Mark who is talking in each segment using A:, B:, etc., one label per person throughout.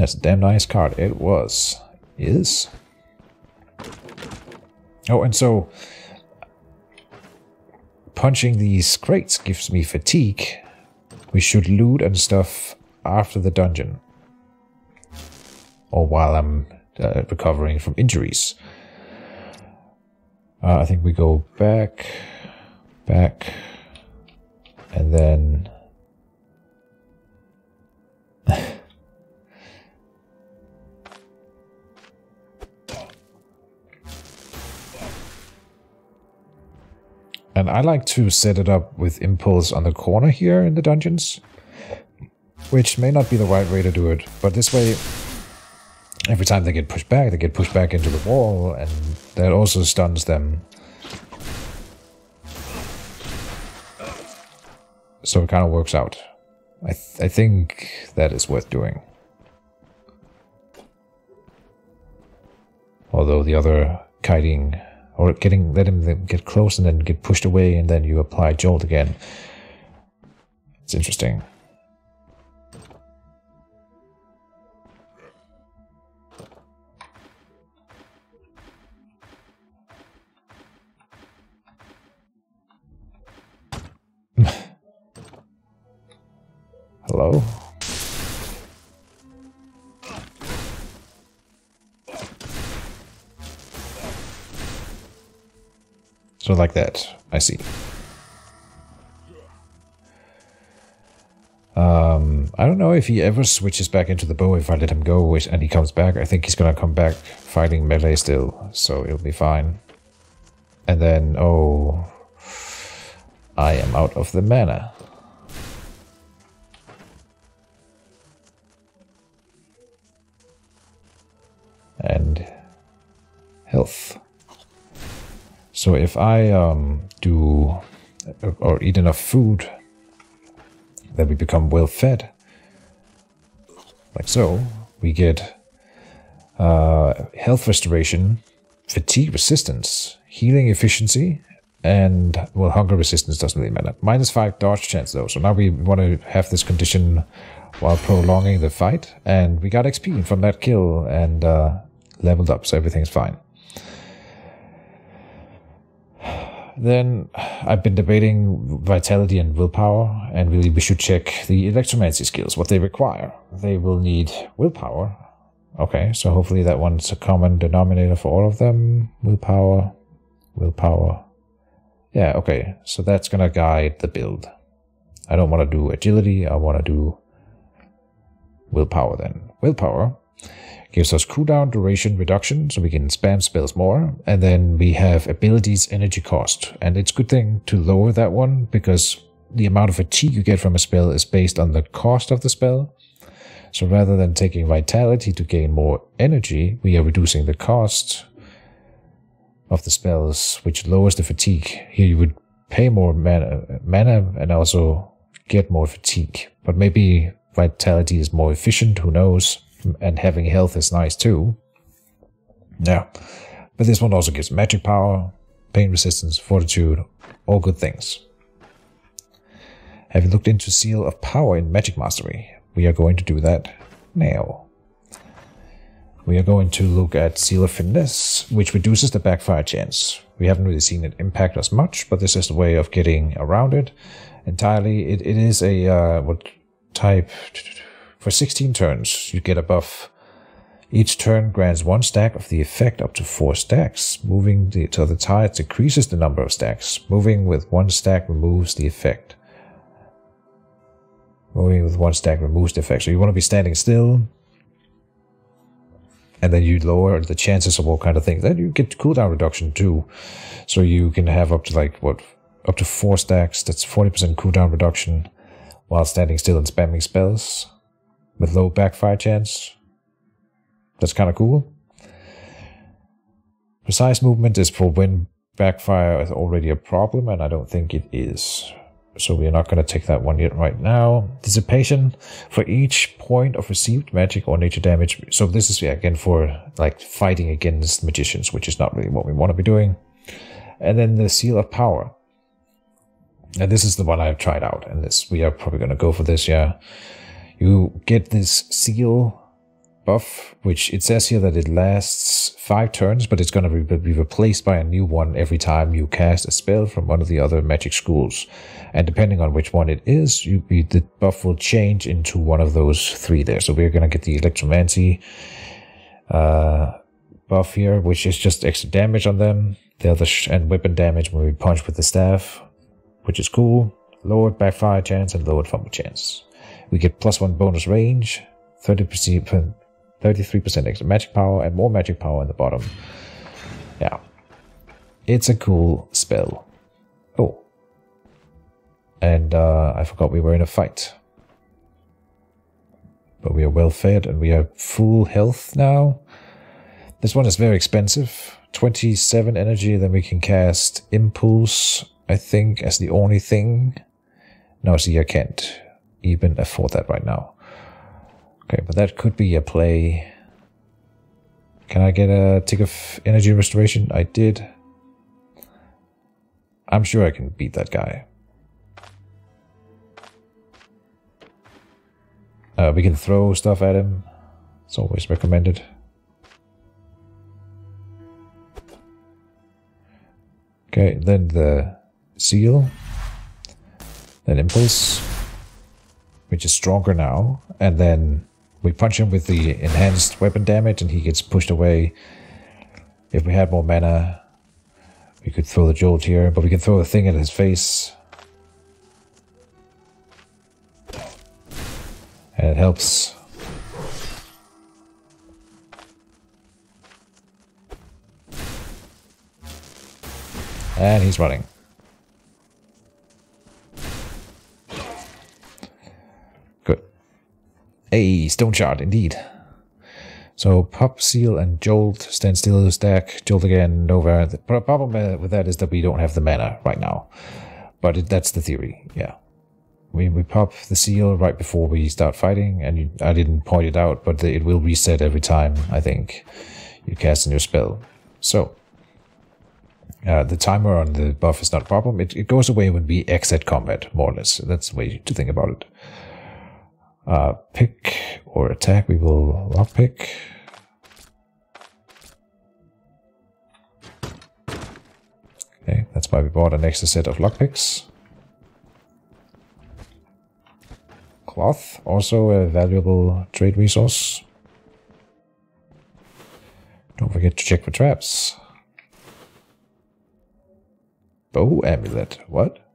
A: That's a damn nice card. It was. Is. Oh, and so punching these crates gives me fatigue. We should loot and stuff after the dungeon. Or while I'm uh, recovering from injuries. Uh, I think we go back, back, and then And I like to set it up with impulse on the corner here in the dungeons. Which may not be the right way to do it, but this way, every time they get pushed back, they get pushed back into the wall, and that also stuns them. So it kind of works out. I, th I think that is worth doing. Although the other kiting or getting let him get close and then get pushed away and then you apply jolt again. It's interesting. Hello? So like that, I see. Um, I don't know if he ever switches back into the bow if I let him go and he comes back. I think he's gonna come back fighting melee still, so it'll be fine. And then, oh, I am out of the mana. And health. So if I um, do or eat enough food, then we become well fed. Like so, we get uh, health restoration, fatigue resistance, healing efficiency, and well, hunger resistance doesn't really matter. Minus five dodge chance though. So now we want to have this condition while prolonging the fight, and we got XP from that kill and uh, leveled up, so everything's fine. Then I've been debating vitality and willpower, and really we should check the electromancy skills, what they require. They will need willpower. Okay, so hopefully that one's a common denominator for all of them. Willpower, willpower. Yeah, okay, so that's gonna guide the build. I don't want to do agility, I want to do willpower then. Willpower gives us cooldown duration reduction, so we can spam spells more. And then we have abilities energy cost. And it's a good thing to lower that one because the amount of fatigue you get from a spell is based on the cost of the spell. So rather than taking vitality to gain more energy, we are reducing the cost of the spells, which lowers the fatigue. Here you would pay more mana, mana and also get more fatigue. But maybe vitality is more efficient, who knows? And having health is nice too. Yeah. But this one also gives magic power, pain resistance, fortitude, all good things. Have you looked into Seal of Power in Magic Mastery? We are going to do that now. We are going to look at Seal of Finesse, which reduces the backfire chance. We haven't really seen it impact us much, but this is a way of getting around it entirely. It, it is a, uh, what type? For 16 turns, you get a buff. Each turn grants one stack of the effect up to four stacks. Moving the, to the tide decreases the number of stacks. Moving with one stack removes the effect. Moving with one stack removes the effect. So you want to be standing still. And then you lower the chances of all kind of things. Then you get cooldown reduction too. So you can have up to like, what, up to four stacks. That's 40% cooldown reduction while standing still and spamming spells with low backfire chance. That's kind of cool. Precise movement is for when backfire is already a problem, and I don't think it is. So we are not going to take that one yet right now. Dissipation for each point of received magic or nature damage. So this is again for like fighting against magicians, which is not really what we want to be doing. And then the seal of power. And this is the one I've tried out, and this we are probably going to go for this. Yeah, you get this seal buff, which it says here that it lasts five turns, but it's going to be replaced by a new one every time you cast a spell from one of the other magic schools. And depending on which one it is, you the buff will change into one of those three there. So we're going to get the Electromancy uh, buff here, which is just extra damage on them. The other and weapon damage when we punch with the staff, which is cool. Lowered backfire chance and lowered fumble chance. We get plus one bonus range, 30%, 33% extra magic power, and more magic power in the bottom. Yeah. It's a cool spell. Oh. And uh, I forgot we were in a fight. But we are well fed and we have full health now. This one is very expensive. 27 energy, then we can cast Impulse, I think, as the only thing. No, see, I can't even afford that right now. Okay, but that could be a play. Can I get a tick of energy restoration? I did. I'm sure I can beat that guy. Uh, we can throw stuff at him. It's always recommended. Okay, then the seal. Then impulse, which is stronger now. And then we punch him with the enhanced weapon damage and he gets pushed away. If we had more mana, we could throw the jolt here, but we can throw the thing at his face. And it helps. And he's running. A stone shard, indeed. So pop, seal, and jolt, stand still, stack, jolt again, nova. The problem uh, with that is that we don't have the mana right now. But it, that's the theory, yeah. We, we pop the seal right before we start fighting, and you, I didn't point it out, but it will reset every time, I think, you cast a new spell. So, uh, the timer on the buff is not a problem. It, it goes away when we exit combat, more or less. That's the way to think about it uh, pick or attack, we will lockpick. Okay, that's why we bought an extra set of lockpicks. Cloth, also a valuable trade resource. Don't forget to check for traps. Bow amulet, what?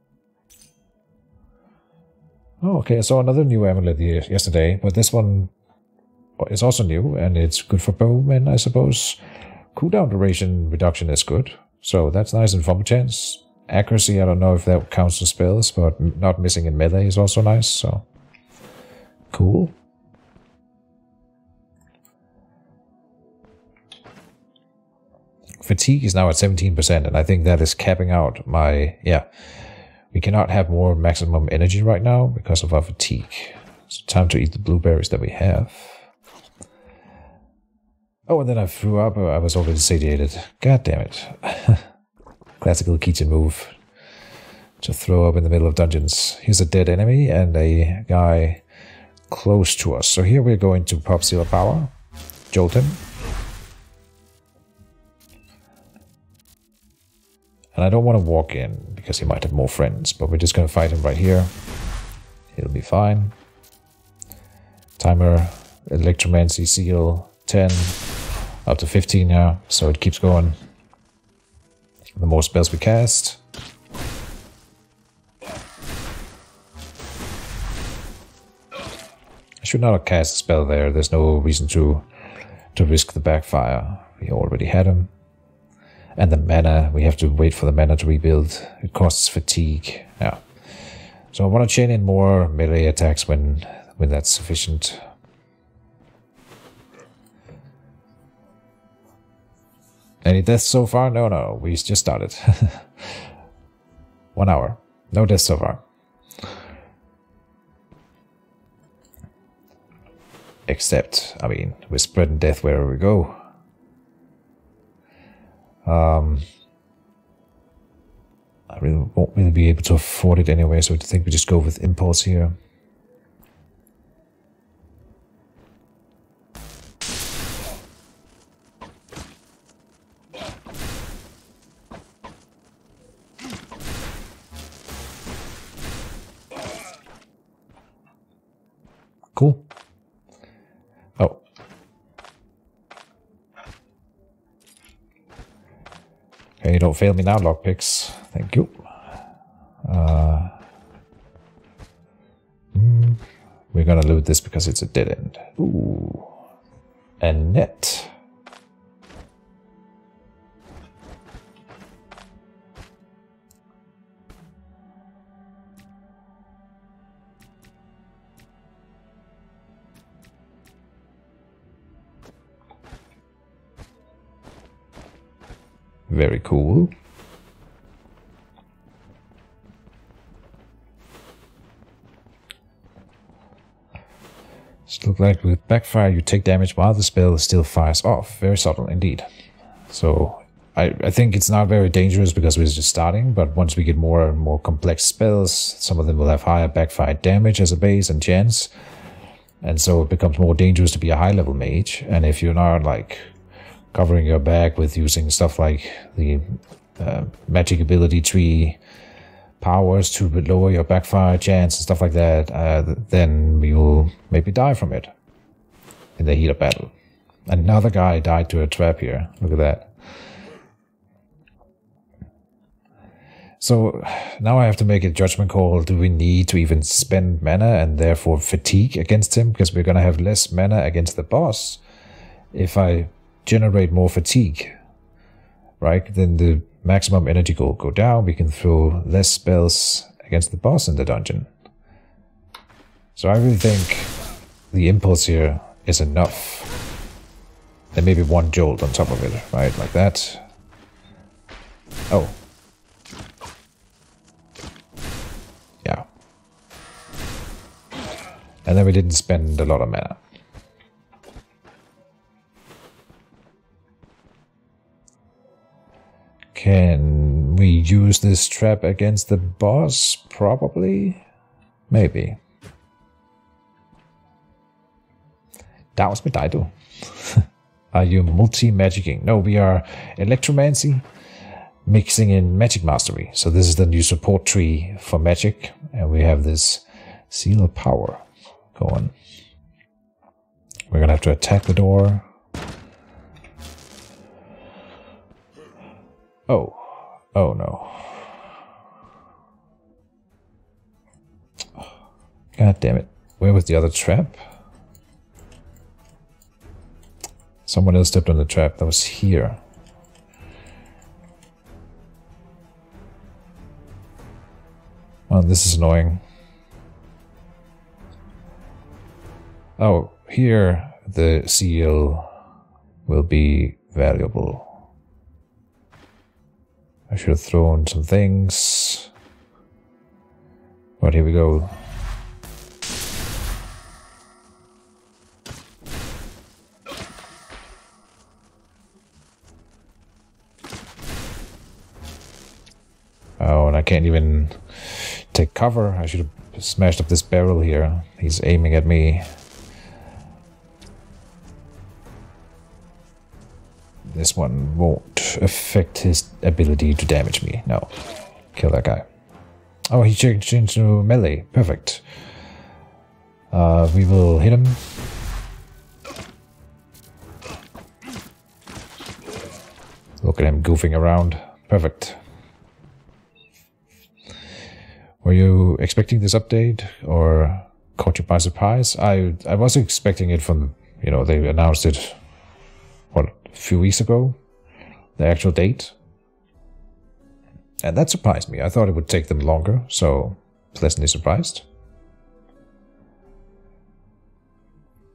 A: Oh, okay. I saw another new amulet yesterday, but this one is also new, and it's good for bowmen, I suppose. Cooldown duration reduction is good, so that's nice and fumble chance. Accuracy, I don't know if that counts as spells, but not missing in melee is also nice, so... Cool. Fatigue is now at 17%, and I think that is capping out my... Yeah, we cannot have more maximum energy right now because of our fatigue. It's time to eat the blueberries that we have. Oh, and then I threw up. I was already satiated. God damn it. Classical kitchen move. To throw up in the middle of dungeons. Here's a dead enemy and a guy close to us. So here we're going to pop Seal Power. Jolt him. And I don't want to walk in because he might have more friends, but we're just going to fight him right here. He'll be fine. Timer, Electromancy, Seal, 10, up to 15 now, so it keeps going. The more spells we cast. I should not have cast a spell there, there's no reason to, to risk the backfire. We already had him. And the mana, we have to wait for the mana to rebuild. It costs fatigue. Yeah. So I want to chain in more melee attacks when when that's sufficient. Any deaths so far? No, no, we just started. One hour. No deaths so far. Except, I mean, we're spreading death wherever we go. Um, I really won't really be able to afford it anyway, so I think we just go with impulse here. Cool. Okay, don't fail me now, lockpicks. Thank you. Uh, mm, we're gonna loot this because it's a dead end. Ooh. A net. Very cool. It looks like with backfire you take damage while the spell still fires off. Very subtle indeed. So I, I think it's not very dangerous because we're just starting, but once we get more and more complex spells, some of them will have higher backfire damage as a base and chance. And so it becomes more dangerous to be a high level mage. And if you're not like covering your back with using stuff like the uh, magic ability tree powers to lower your backfire chance and stuff like that, uh, then you'll maybe die from it in the heat of battle. Another guy died to a trap here. Look at that. So now I have to make a judgment call. Do we need to even spend mana and therefore fatigue against him? Because we're going to have less mana against the boss if I generate more fatigue, right? Then the maximum energy will go down. We can throw less spells against the boss in the dungeon. So I really think the impulse here is enough. Then maybe one jolt on top of it, right? Like that. Oh. Yeah. And then we didn't spend a lot of mana. Can we use this trap against the boss? Probably. Maybe. Daos med dig, du. are you multi-magicking? No, we are electromancy mixing in magic mastery. So this is the new support tree for magic. And we have this seal of power going. We're gonna have to attack the door. Oh. Oh no. God damn it. Where was the other trap? Someone else stepped on the trap that was here. Well, this is annoying. Oh, here the seal will be valuable. I should have thrown some things. But here we go. Oh, and I can't even take cover. I should have smashed up this barrel here. He's aiming at me. This one won't affect his ability to damage me. No. Kill that guy. Oh, he changed into melee. Perfect. Uh, we will hit him. Look at him goofing around. Perfect. Were you expecting this update or caught you by surprise? I I was expecting it from, you know, they announced it what, a few weeks ago, the actual date. And that surprised me. I thought it would take them longer, so pleasantly surprised.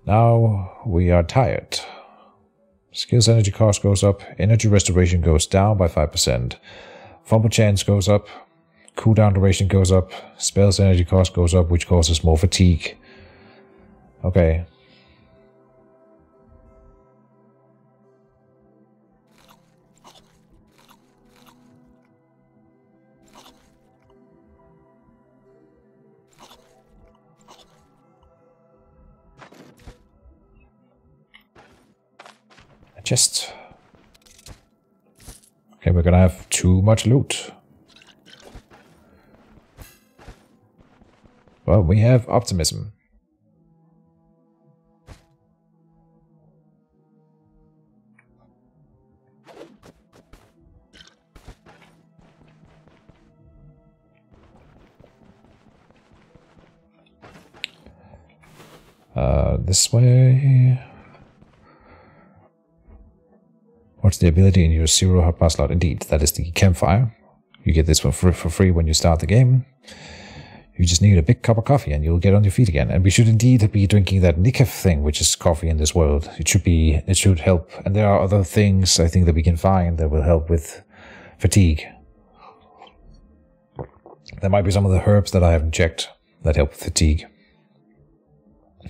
A: Now we are tired. Skills energy cost goes up, energy restoration goes down by 5%, fumble chance goes up, cooldown duration goes up, spells energy cost goes up, which causes more fatigue. Okay, chest. Okay, we're gonna have too much loot. Well, we have optimism. Uh, this way. What's the ability in your zero hotbar slot? Indeed, that is the campfire. You get this one for for free when you start the game. You just need a big cup of coffee and you'll get on your feet again. And we should indeed be drinking that Nikef thing, which is coffee in this world. It should be, it should help. And there are other things I think that we can find that will help with fatigue. There might be some of the herbs that I haven't checked that help with fatigue.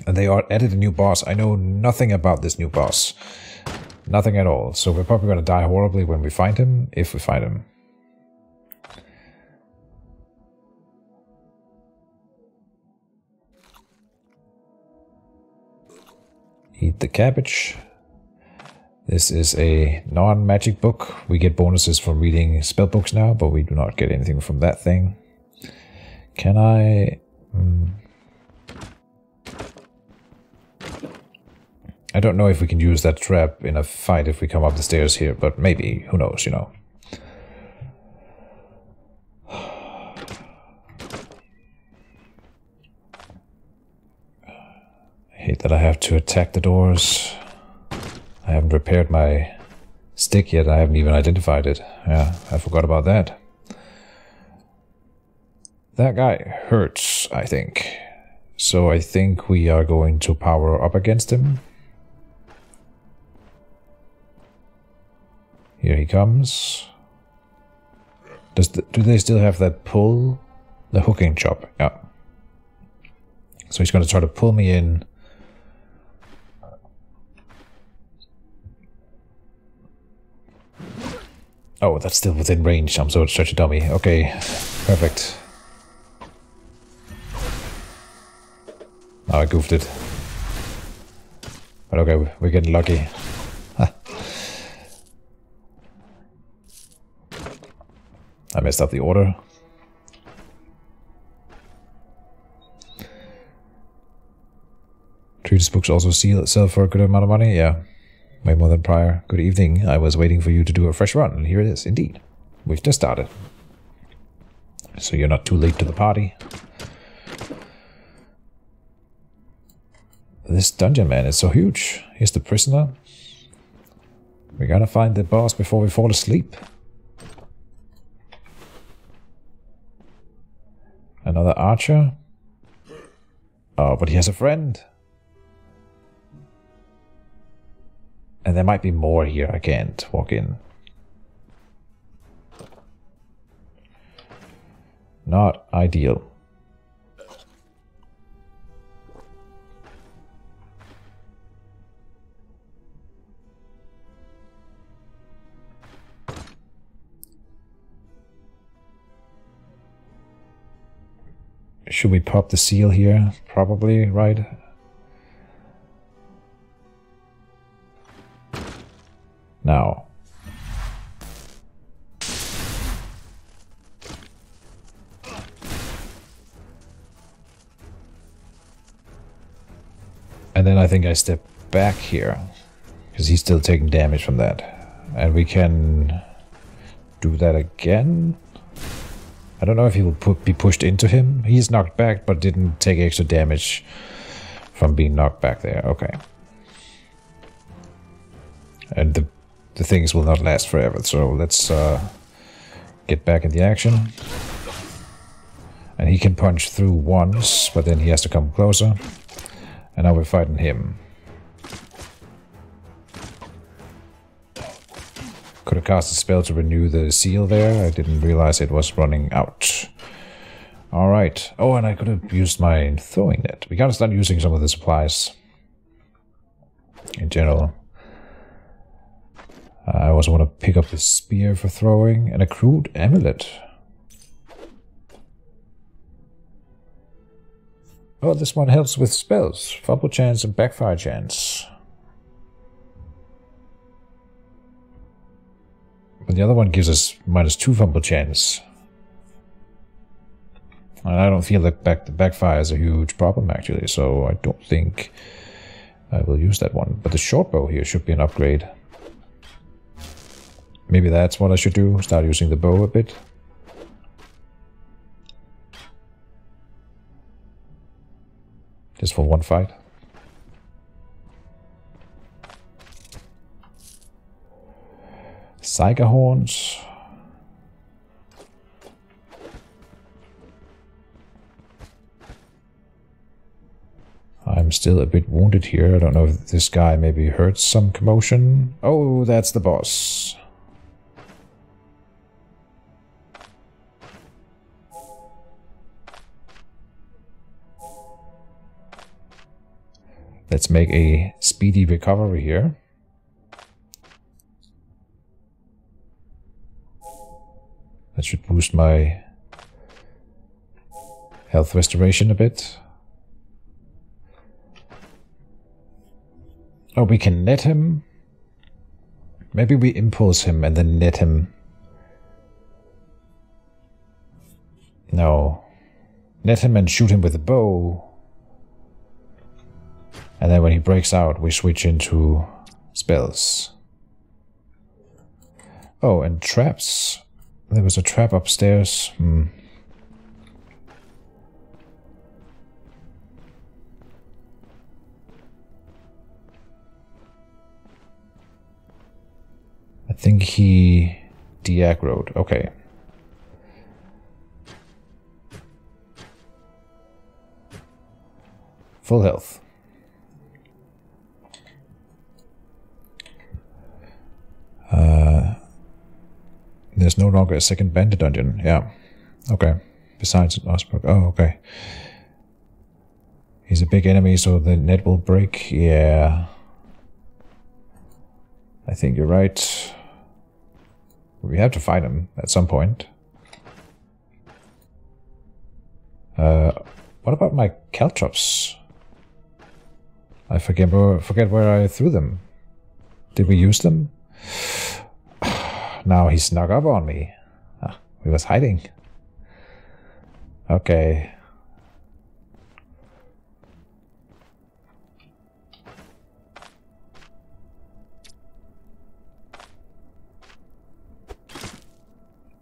A: And they are added a new boss. I know nothing about this new boss. Nothing at all. So we're probably going to die horribly when we find him, if we find him. Eat the cabbage. This is a non-magic book. We get bonuses from reading spell books now, but we do not get anything from that thing. Can I... Mm, I don't know if we can use that trap in a fight if we come up the stairs here, but maybe. Who knows, you know. I hate that I have to attack the doors. I haven't repaired my stick yet. I haven't even identified it. Yeah, I forgot about that. That guy hurts, I think. So I think we are going to power up against him. Comes. Does the, do they still have that pull? The hooking chop, yeah. So he's going to try to pull me in Oh, that's still within range. I'm so such a dummy. Okay, perfect. Oh, I goofed it. But okay, we're getting lucky. I messed up the order. Treatise books also sell itself for a good amount of money? Yeah. Way more than prior. Good evening. I was waiting for you to do a fresh run, and here it is, indeed. We've just started. So you're not too late to the party. This dungeon, man, is so huge. Here's the prisoner. We gotta find the boss before we fall asleep. Another archer. Oh, but he has a friend. And there might be more here. I can't walk in. Not ideal. Should we pop the seal here? Probably, right? now. And then I think I step back here, because he's still taking damage from that. And we can do that again. I don't know if he will put, be pushed into him. He's knocked back, but didn't take extra damage from being knocked back there. Okay. And the the things will not last forever. So let's uh, get back in the action. And he can punch through once, but then he has to come closer. And now we're fighting him. Could have cast a spell to renew the seal there. I didn't realize it was running out. Alright. Oh, and I could have used my throwing net. We gotta start using some of the supplies. In general. I also want to pick up the spear for throwing and a crude amulet. Oh, this one helps with spells, fumble chance and backfire chance. But the other one gives us minus two fumble chance. And I don't feel that back the backfire is a huge problem actually, so I don't think I will use that one. But the short bow here should be an upgrade. Maybe that's what I should do, start using the bow a bit. Just for one fight. Psyker. I'm still a bit wounded here. I don't know if this guy maybe heard some commotion. Oh, that's the boss. Let's make a speedy recovery here. That should boost my health restoration a bit. Oh, we can net him? Maybe we impulse him and then net him. No. Net him and shoot him with a bow. And then when he breaks out, we switch into spells. Oh, and traps. There was a trap upstairs. Hmm. I think he de-aggroed. Okay. Full health. Uh, there's no longer a second bandit dungeon. Yeah. Okay. Besides Osbrook. Oh, okay. He's a big enemy, so the net will break. Yeah. I think you're right. We have to fight him at some point. Uh, what about my caltrops? I forget forget where I threw them. Did we use them? Now he snuck up on me. Ah, we was hiding. Okay.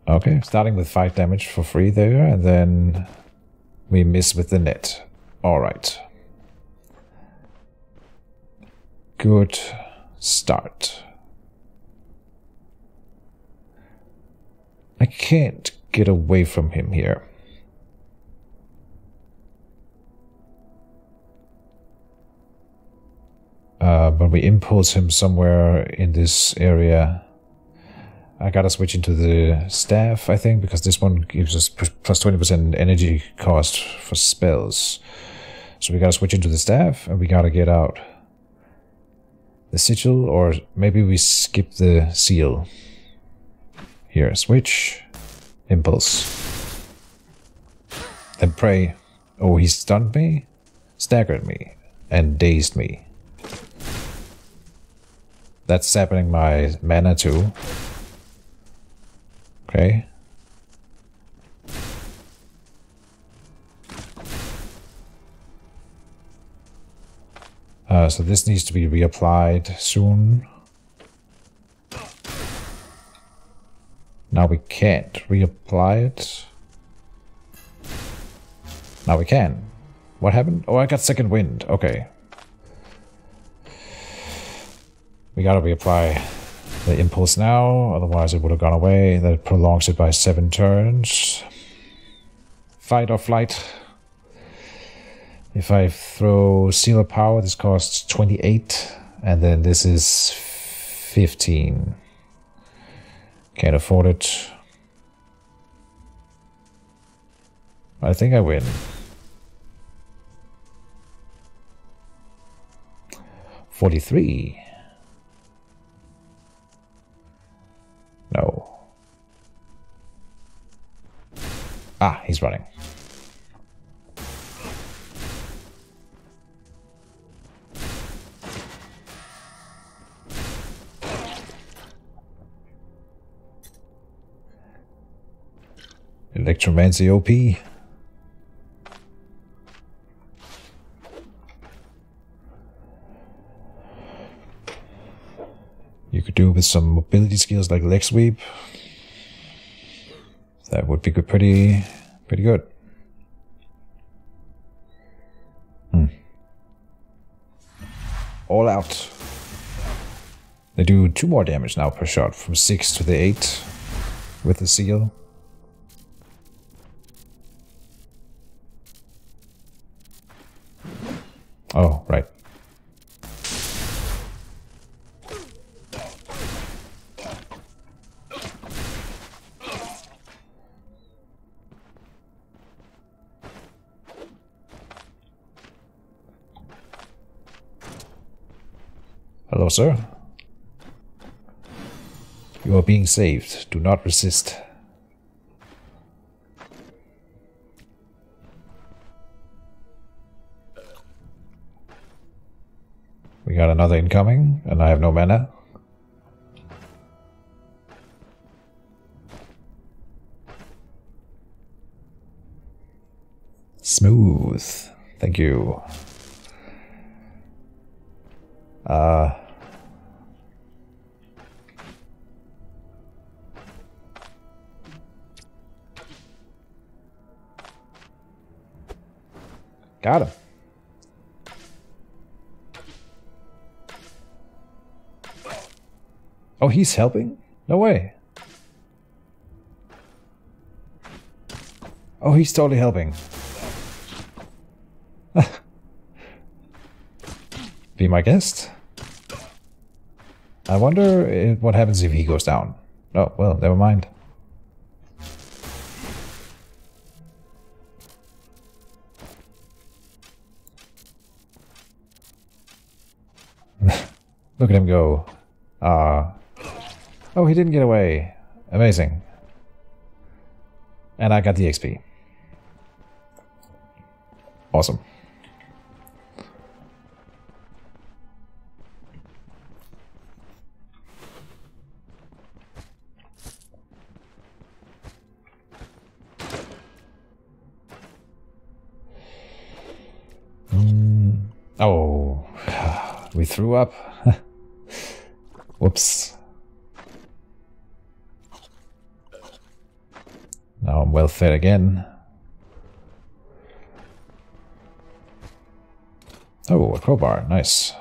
A: Okay, starting with 5 damage for free there, and then we miss with the net. Alright. Good start. I can't get away from him here. Uh, but we impulse him somewhere in this area. I gotta switch into the staff, I think, because this one gives us plus 20% energy cost for spells. So we gotta switch into the staff, and we gotta get out the sigil, or maybe we skip the seal. Here, switch, impulse. Then pray. Oh, he stunned me, staggered me, and dazed me. That's happening my mana too. Okay. Uh, so this needs to be reapplied soon. Now we can't reapply it. Now we can. What happened? Oh, I got second wind. Okay. We gotta reapply the impulse now, otherwise it would have gone away. That prolongs it by seven turns. Fight or flight. If I throw Seal of Power, this costs 28, and then this is 15. Can't afford it. I think I win. Forty-three. No. Ah, he's running. Electromancy OP. You could do with some mobility skills like leg sweep. That would be good, pretty, pretty good. Hmm. All out. They do two more damage now per shot, from 6 to the 8 with the seal. Sir. You are being saved. Do not resist. We got another incoming, and I have no mana. Smooth. Thank you. Uh... Got him. Oh, he's helping? No way. Oh, he's totally helping. Be my guest? I wonder eh, what happens if he goes down. Oh, well, never mind. Look at him go. Ah. Oh, he didn't get away. Amazing. And I got the XP. Awesome. Mm. Oh, we threw up. Whoops. Now I'm well fed again. Oh, a crowbar. Nice.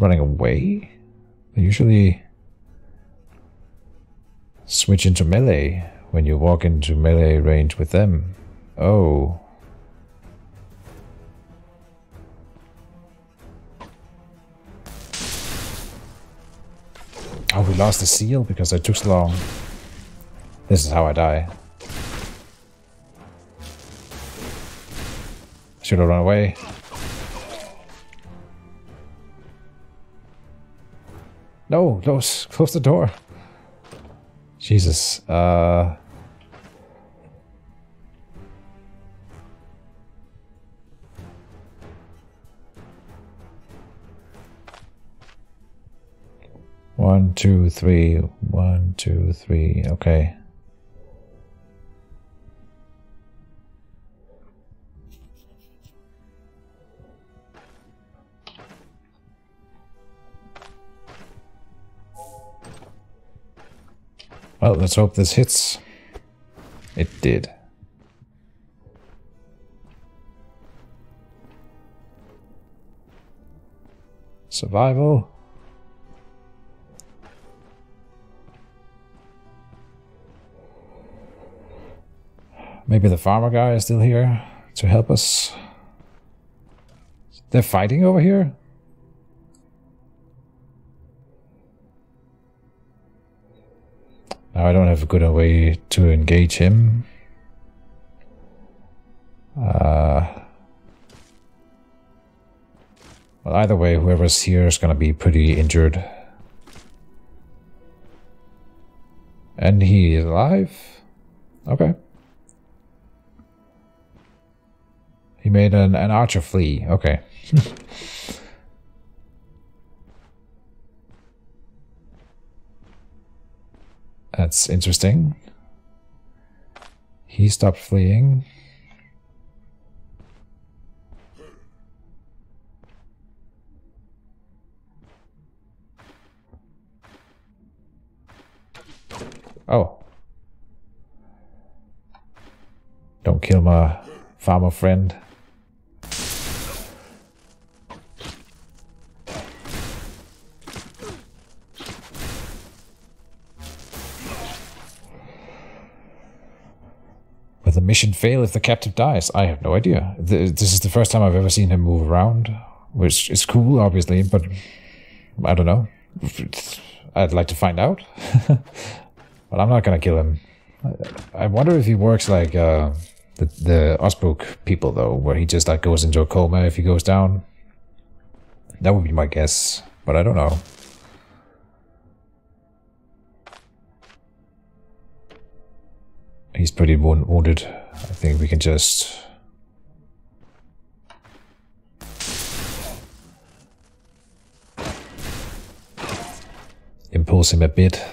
A: Running away? They usually switch into melee when you walk into melee range with them. Oh. Oh, we lost the seal because it took so long. This is how I die. Should have run away. No, close, close the door. Jesus. Uh. One, two, three. One, two, three. Okay. Let's hope this hits. It did. Survival. Maybe the farmer guy is still here to help us. They're fighting over here? Now I don't have a good way to engage him. Uh, well, either way, whoever's here is going to be pretty injured. And he is alive? Okay. He made an, an archer flee. Okay. That's interesting. He stopped fleeing. Oh. Don't kill my farmer friend. Mission fail if the captive dies? I have no idea. This is the first time I've ever seen him move around, which is cool, obviously, but I don't know. I'd like to find out. but I'm not gonna kill him. I wonder if he works like uh, the the Osbrook people though, where he just like goes into a coma if he goes down. That would be my guess, but I don't know. He's pretty wounded. I think we can just impulse him a bit.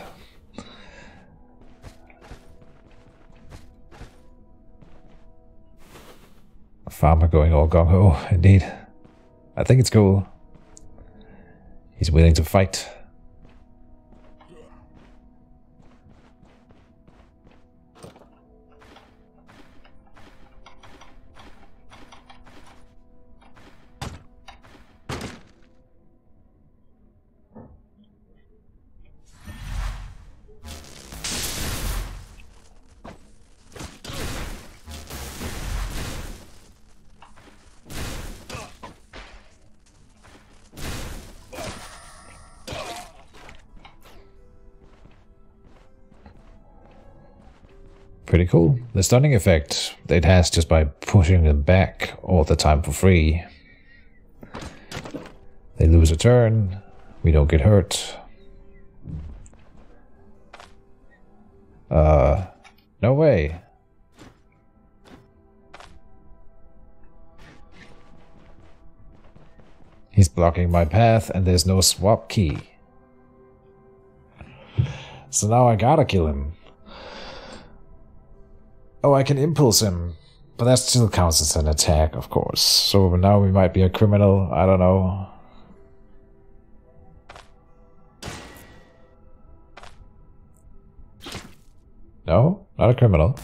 A: A farmer going all gung ho, indeed. I think it's cool. He's willing to fight. Pretty cool. The stunning effect it has just by pushing them back all the time for free. They lose a turn, we don't get hurt. Uh, no way. He's blocking my path and there's no swap key. So now I gotta kill him. Oh, I can impulse him. But that still counts as an attack, of course. So now we might be a criminal. I don't know. No, not a criminal.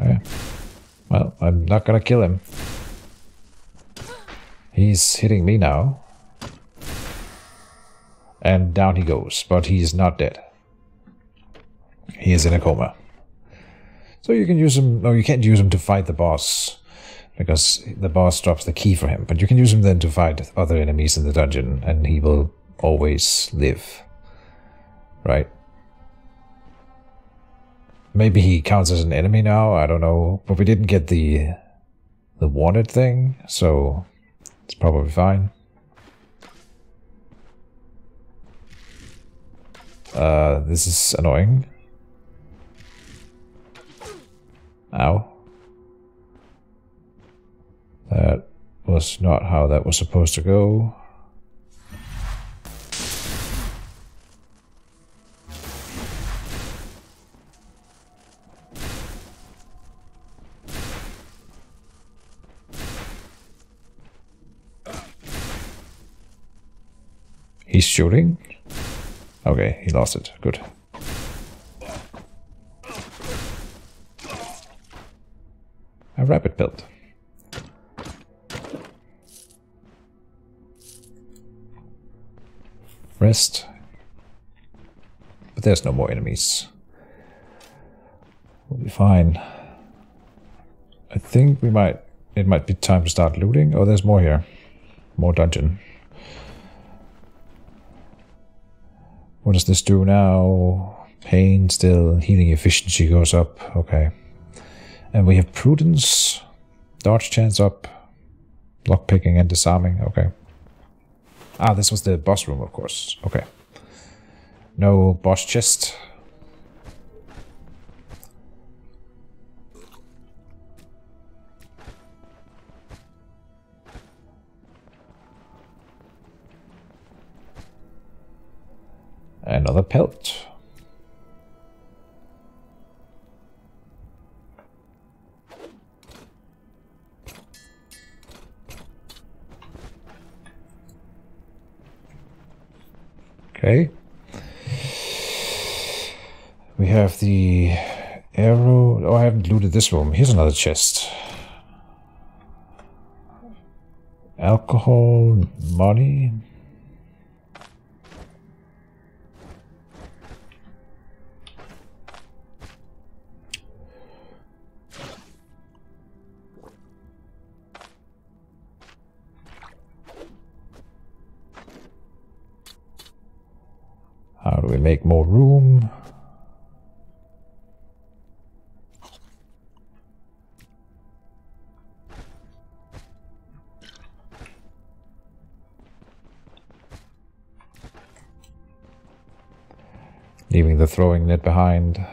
A: Okay. Well, I'm not gonna kill him. He's hitting me now. And down he goes, but he's not dead he is in a coma. So you can use him, no, you can't use him to fight the boss, because the boss drops the key for him, but you can use him then to fight other enemies in the dungeon, and he will always live. Right? Maybe he counts as an enemy now, I don't know, but we didn't get the the wanted thing, so it's probably fine. Uh, this is annoying. Ow. That was not how that was supposed to go. He's shooting? Okay, he lost it. Good. Rabbit build. Rest. But there's no more enemies. We'll be fine. I think we might... It might be time to start looting. Oh, there's more here. More dungeon. What does this do now? Pain still, healing efficiency goes up. Okay. And we have prudence, dodge chance up, lockpicking and disarming. Okay. Ah, this was the boss room, of course. Okay. No boss chest. Another pelt. Okay. We have the arrow. Oh, I haven't looted this room. Here's another chest. Alcohol, money. How do we make more room? Leaving the throwing net behind.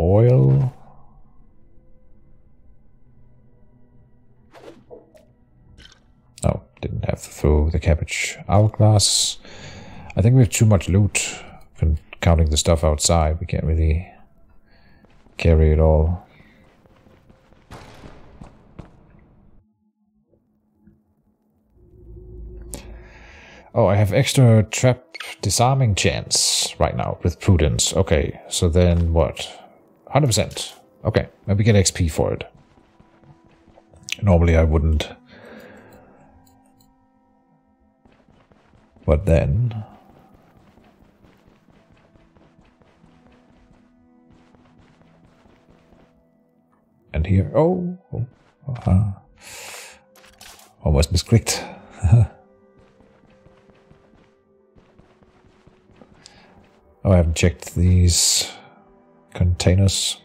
A: Oil. The hourglass. I think we have too much loot. Counting the stuff outside. We can't really carry it all. Oh, I have extra trap disarming chance right now with prudence. Okay, so then what? 100%. Okay, maybe get XP for it. Normally I wouldn't. But then... And here, oh, oh uh, almost misclicked. Oh, I haven't checked these containers.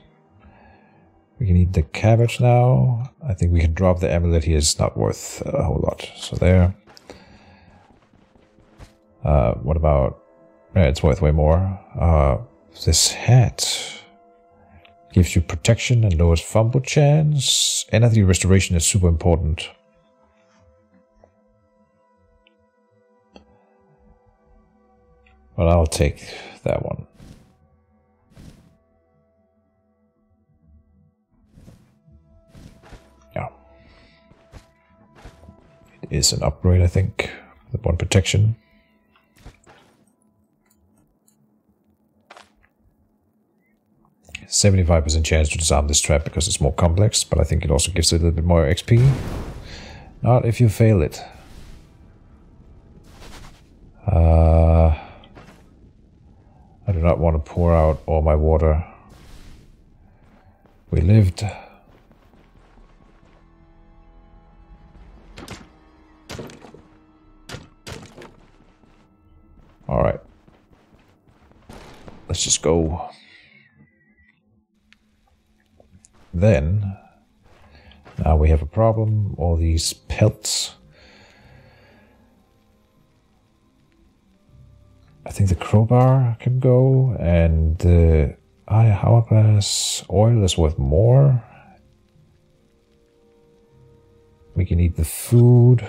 A: We can eat the cabbage now. I think we can drop the amulet here. It's not worth a whole lot. So there. Uh, what about... It's worth way more. Uh, this hat gives you protection and lowers fumble chance. Energy restoration is super important. But I'll take that one. Yeah. It is an upgrade, I think. The one protection. Seventy-five percent chance to disarm this trap because it's more complex, but I think it also gives it a little bit more XP. Not if you fail it. Uh, I do not want to pour out all my water. We lived. Alright. Let's just go. Then, now we have a problem. All these pelts I think the crowbar can go, and the uh, hourglass oil is worth more. We can eat the food.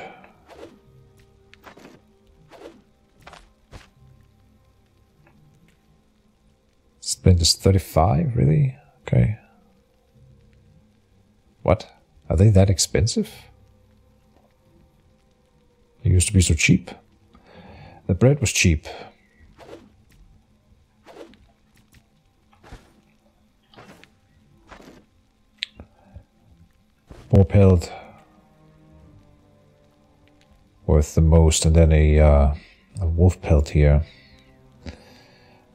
A: Splint is 35, really? Okay. What? Are they that expensive? They used to be so cheap. The bread was cheap. More pelt. Worth the most, and then a, uh, a wolf pelt here.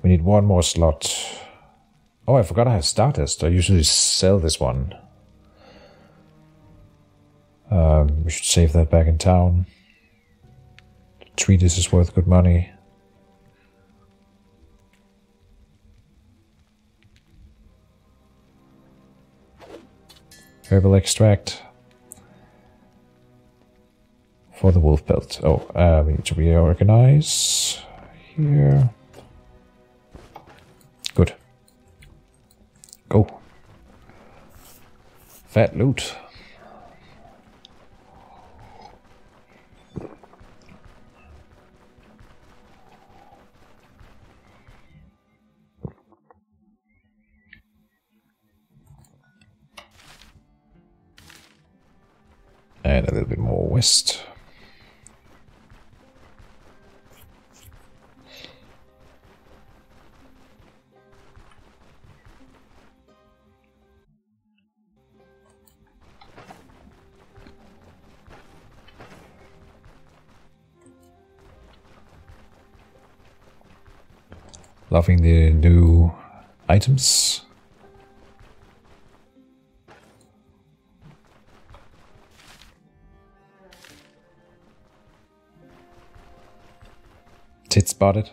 A: We need one more slot. Oh, I forgot I have Stardust. I usually sell this one. Um, we should save that back in town. Treatise is worth good money. Herbal extract. For the wolf pelt. Oh, uh, we need to reorganize here. Good. Go. Fat loot. and a little bit more west. Loving the new items. Tit spotted.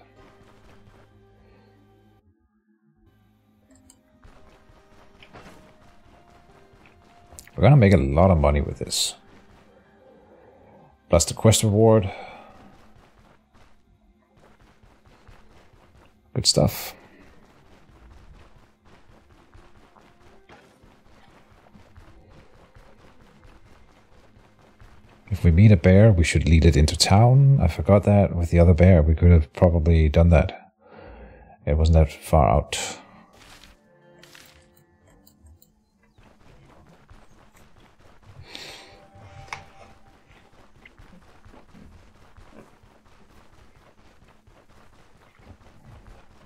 A: We're gonna make a lot of money with this. Plus the quest reward. Good stuff. We meet a bear, we should lead it into town. I forgot that with the other bear. We could have probably done that. It wasn't that far out.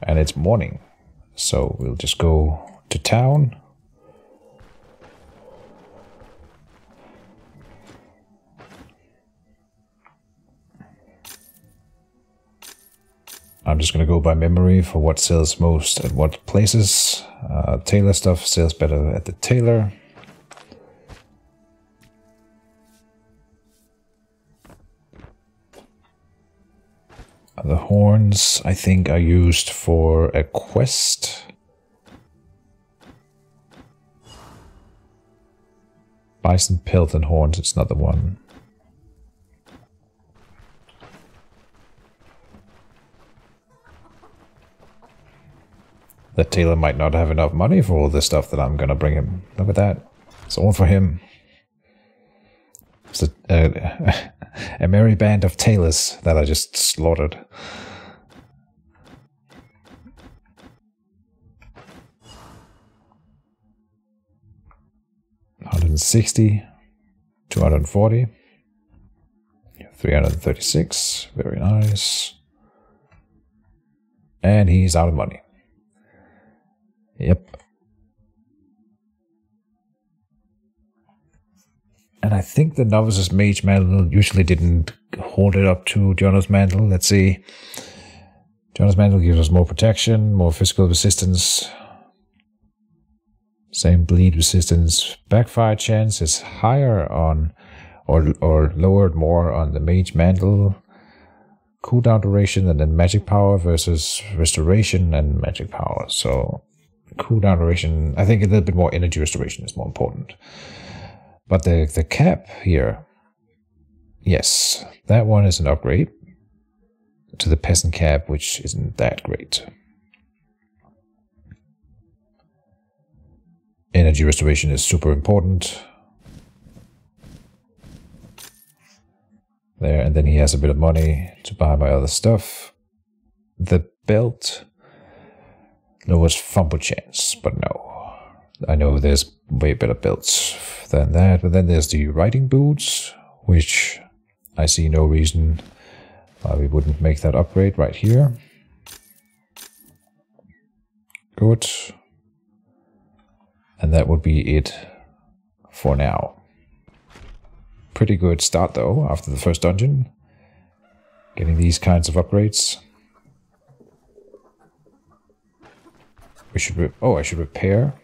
A: And it's morning. So we'll just go to town. Just going to go by memory for what sells most at what places. Uh, tailor stuff sells better at the tailor. The horns, I think, are used for a quest. Bison pelt and horns, it's not the one. The tailor might not have enough money for all the stuff that I'm gonna bring him. Look at that. It's all for him. It's a, a, a merry band of tailors that I just slaughtered. Hundred and sixty, two hundred and forty, three hundred and thirty-six. Very nice. And he's out of money. Yep. And I think the novice's mage mantle usually didn't hold it up to Jonas mantle. Let's see. Jonas mantle gives us more protection, more physical resistance. Same bleed resistance. Backfire chance is higher on or or lowered more on the mage mantle cooldown duration and then magic power versus restoration and magic power. So cooldown duration, I think a little bit more energy restoration is more important. But the, the cap here, yes, that one is an upgrade to the peasant cap, which isn't that great. Energy restoration is super important. There, and then he has a bit of money to buy my other stuff. The belt lowers fumble chance, but no. I know there's way better belts than that, but then there's the riding boots, which I see no reason why we wouldn't make that upgrade right here. Good. And that would be it for now. Pretty good start though, after the first dungeon. Getting these kinds of upgrades. We should, oh, I should repair.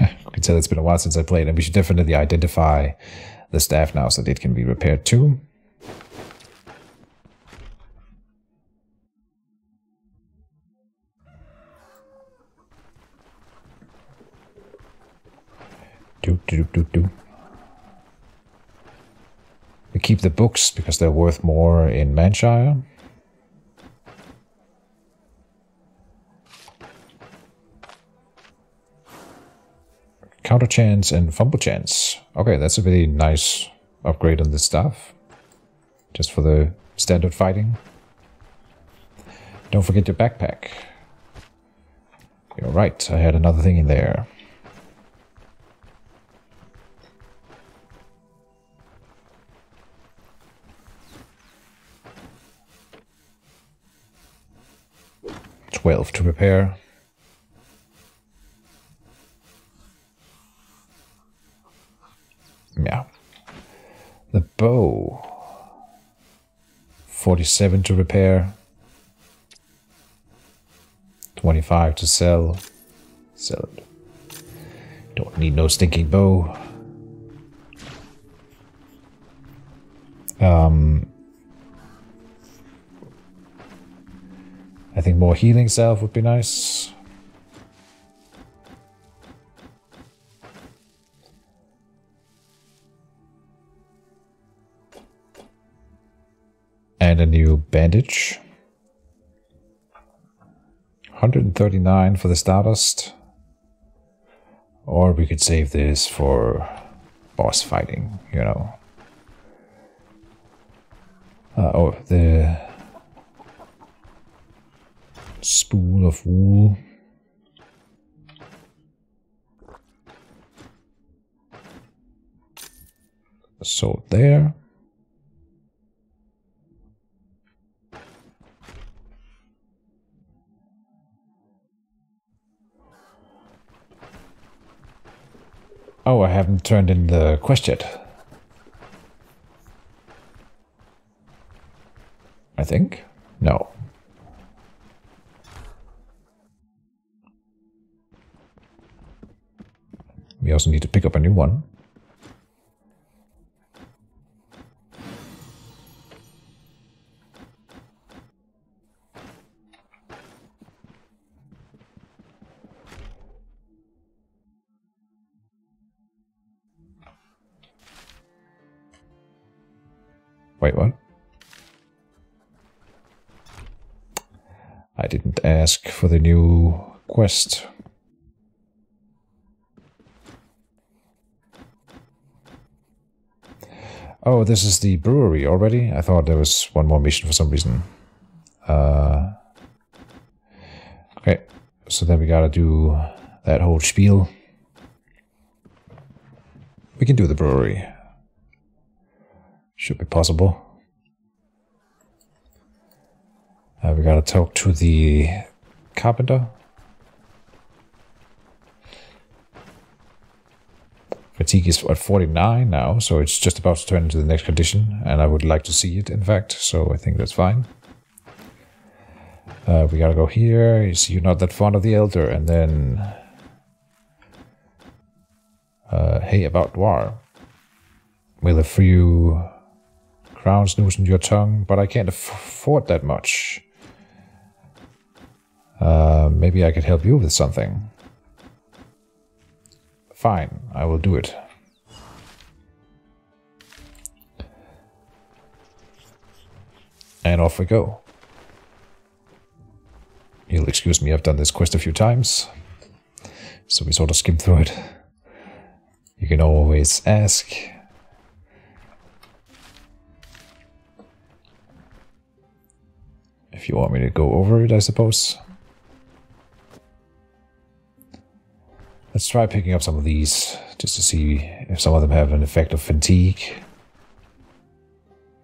A: you can tell it's been a while since I played, and we should definitely identify the staff now so that it can be repaired too. Do, do, do, do. We keep the books because they're worth more in Mannshire. Counter chance and fumble chance. Okay, that's a very nice upgrade on this stuff. Just for the standard fighting. Don't forget your backpack. You're right, I had another thing in there. Twelve to repair. Yeah. The bow. 47 to repair. 25 to sell. Sell it. Don't need no stinking bow. Um, I think more healing self would be nice. And a new bandage. 139 for the Stardust. Or we could save this for boss fighting, you know. Uh, oh, the spool of wool. So there. Oh, I haven't turned in the quest yet. I think. No. We also need to pick up a new one. Wait, what? I didn't ask for the new quest. Oh, this is the brewery already? I thought there was one more mission for some reason. Uh, okay, so then we gotta do that whole spiel. We can do the brewery. Should be possible. Uh, we gotta talk to the carpenter. Fatigue is at 49 now, so it's just about to turn into the next condition, and I would like to see it, in fact, so I think that's fine. Uh, we gotta go here. You see, you're not that fond of the Elder, and then... Uh, hey, about Dwar. We'll have a few crowns loosen your tongue, but I can't afford that much. Uh, maybe I could help you with something. Fine, I will do it. And off we go. You'll excuse me, I've done this quest a few times. So we sort of skim through it. You can always ask. If you want me to go over it, I suppose. Let's try picking up some of these, just to see if some of them have an effect of fatigue.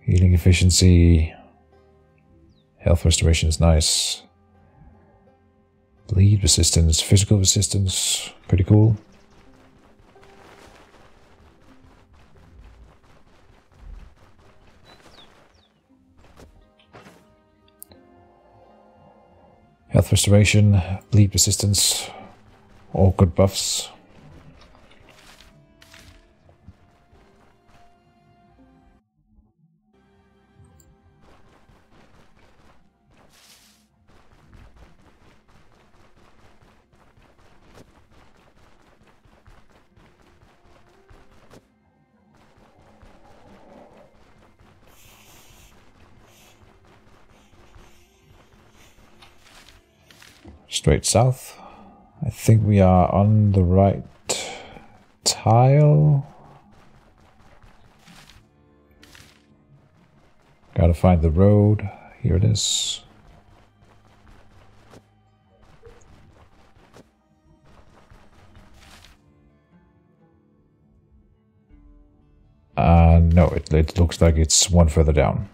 A: Healing efficiency. Health restoration is nice. Bleed resistance, physical resistance, pretty cool. Health restoration, bleed resistance, all good buffs. Straight south. I think we are on the right tile. Gotta find the road. Here it is. Uh, no, it, it looks like it's one further down.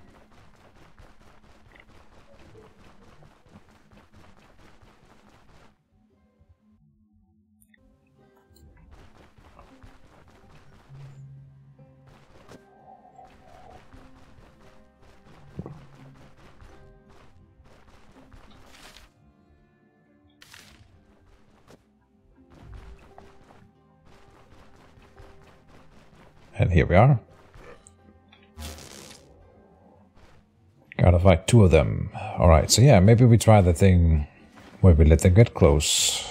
A: And here we are. Gotta fight two of them. Alright, so yeah, maybe we try the thing where we let them get close.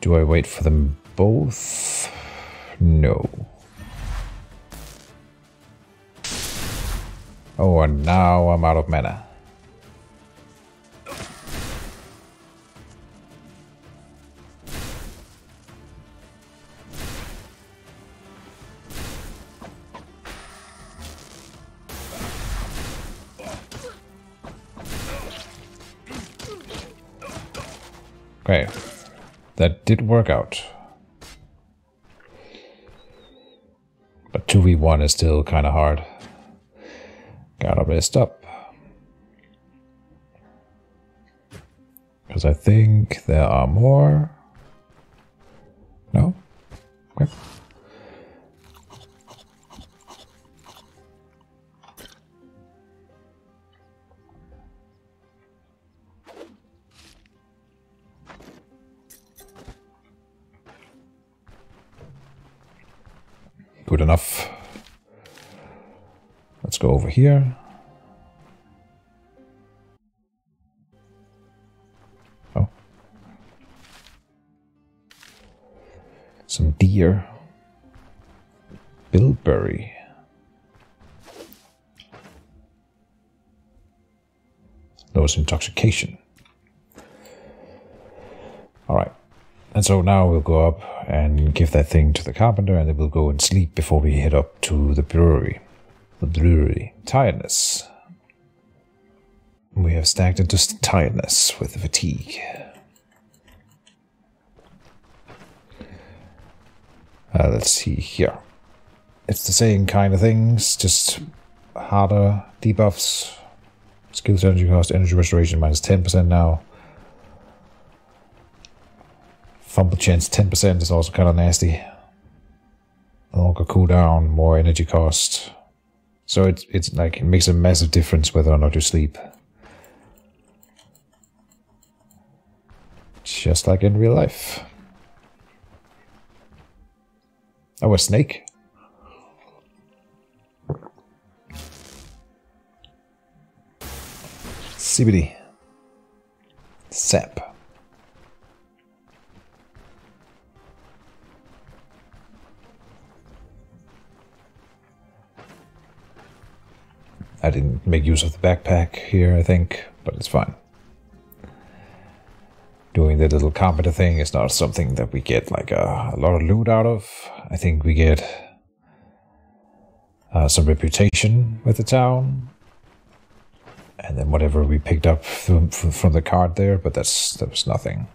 A: Do I wait for them both? No. Oh, and now I'm out of mana. Okay, that did work out. But 2v1 is still kind of hard. Gotta rest up. Because I think there are more. Bilberry. Lowers intoxication. Alright. And so now we'll go up and give that thing to the carpenter, and then we'll go and sleep before we head up to the brewery. The brewery. Tiredness. We have stacked into tiredness with fatigue. Uh, let's see here. It's the same kind of things, just harder debuffs. Skills energy cost, energy restoration minus 10% now. Fumble chance 10% is also kind of nasty. Longer cooldown, more energy cost. So it's it's like it makes a massive difference whether or not you sleep. Just like in real life. Oh, a snake. CBD. Sap. I didn't make use of the backpack here, I think, but it's fine. Doing the little carpenter thing is not something that we get like a, a lot of loot out of. I think we get uh, some reputation with the town, and then whatever we picked up from, from the card there, but that's that was nothing.